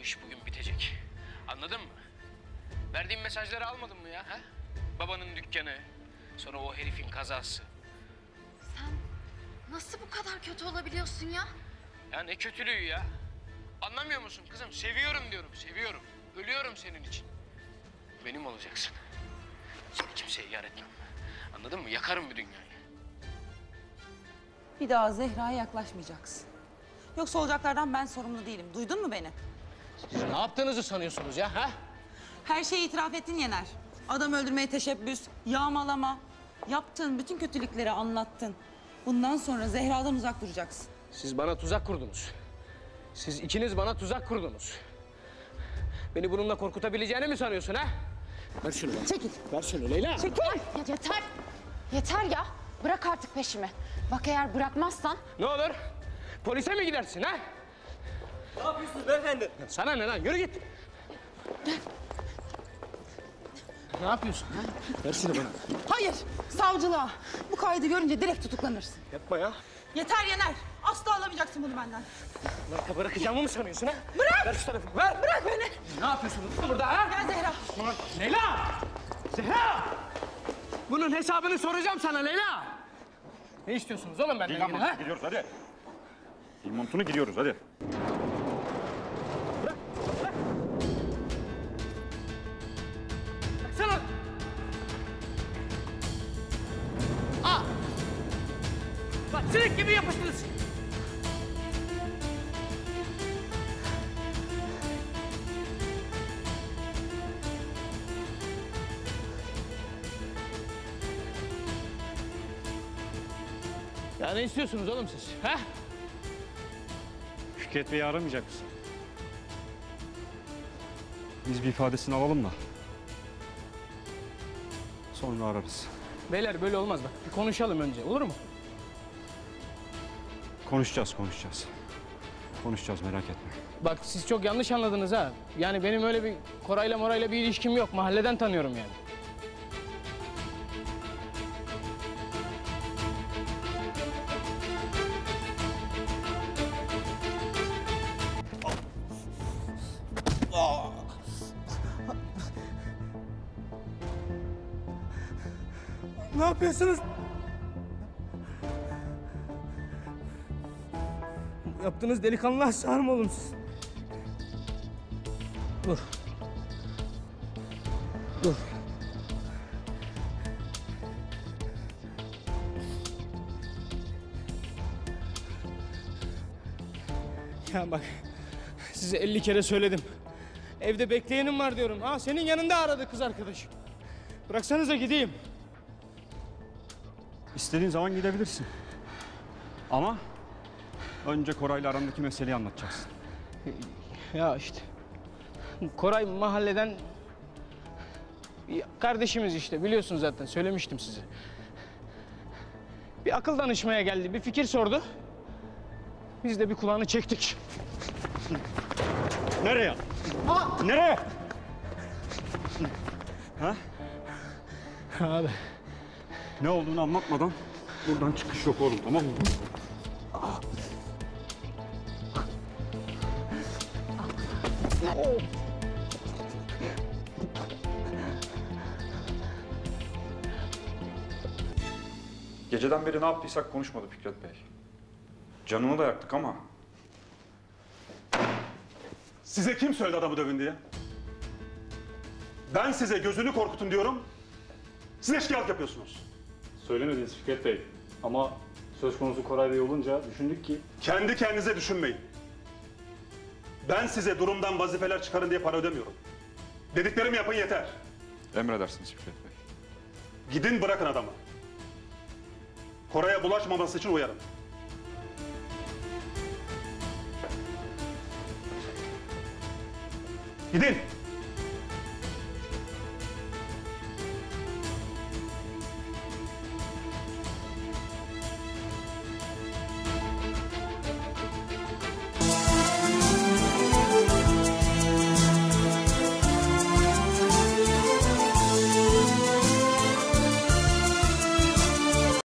Bu iş bugün bitecek. Anladın mı? Verdiğim mesajları almadın mı ya? Ha? Babanın dükkanı, sonra o herifin kazası. Sen nasıl bu kadar kötü olabiliyorsun ya? Ya ne kötülüğü ya? Anlamıyor musun kızım? Seviyorum diyorum, seviyorum. Ölüyorum senin için. Benim olacaksın. Seni kimseye yar etmem. Anladın mı? Yakarım bu dünyayı. Bir daha Zehra'ya yaklaşmayacaksın. Yoksa olacaklardan ben sorumlu değilim. Duydun mu beni? Siz ne yaptığınızı sanıyorsunuz ya? Ha? Her şeyi itiraf ettin Yener. Adam öldürmeye teşebbüs, yağmalama. Yaptığın bütün kötülükleri anlattın. Bundan sonra Zehra'dan uzak duracaksın. Siz bana tuzak kurdunuz. Siz ikiniz bana tuzak kurdunuz. Beni bununla korkutabileceğini mi sanıyorsun ha? Ver şunu bana. Çekil. Ver şunu Leyla. Çekil. Ya yeter. Yeter ya. Bırak artık peşimi. Bak eğer bırakmazsan Ne olur? Polise mi gidersin ha? Ne yapıyorsunuz beyefendi? Sana ne lan? Yürü git. Ne yapıyorsun ha? Ver şunu bana. Hayır, savcılığa. Bu kaydı görünce direkt tutuklanırsın. Yapma ya. Yeter Yener. Asla alamayacaksın bunu benden. Bırak, bırakacağımı mı sanıyorsun ha? Bırak! Ver şu tarafı. Ver. Bırak beni. Ne yapıyorsunuz burada ha? Gel Zehra. Leyla! Zehra! Bunun hesabını soracağım sana Leyla. Ne istiyorsunuz oğlum benden Giy yine lan ha? montunu gidiyoruz hadi. Giy montunu gidiyoruz hadi. Gibi yapıştınız. Ya ne istiyorsunuz oğlum siz? Ha? Fikret Bey'i aramayacak mısın? Biz bir ifadesini alalım da. Sonra ararız. Beyler böyle olmaz bak. Bir konuşalım önce olur mu? Konuşacağız, konuşacağız. Konuşacağız merak etme. Bak siz çok yanlış anladınız ha. Yani benim öyle bir Koray'la Moray'la bir ilişkim yok. Mahalleden tanıyorum yani. Ne yapıyorsunuz? Yaptığınız delikanlılığa sığar mı oğlum siz? Dur. Dur. Ya bak size 50 kere söyledim. Evde bekleyenim var diyorum. Ha senin yanında aradı kız arkadaşım. Bıraksanıza gideyim. İstediğin zaman gidebilirsin. Ama önce Koray'la arandaki meseleyi anlatacaksın. Ya işte. Koray mahalleden kardeşimiz işte biliyorsunuz zaten söylemiştim size. Bir akıl danışmaya geldi, bir fikir sordu. Biz de bir kulağını çektik. Nereye? Nereye? Ha? Abi. Ne olduğunu anlatmadan buradan çıkış yok oğlum tamam mı? Geceden beri ne yaptıysak konuşmadı Fikret Bey. Canını da yaktık ama. Size kim söyledi adamı dövün diye? Ben size gözünü korkutun diyorum. Siz eşkıyalık yapıyorsunuz. Söylemediniz Fikret Bey. Ama söz konusu Koray Bey olunca düşündük ki Kendi kendinize düşünmeyin. Ben size durumdan vazifeler çıkarın diye para ödemiyorum. Dediklerimi yapın yeter. Emredersiniz Fikret Bey. Gidin bırakın adamı. Koray'a bulaşmaması için uyarın. Gidin.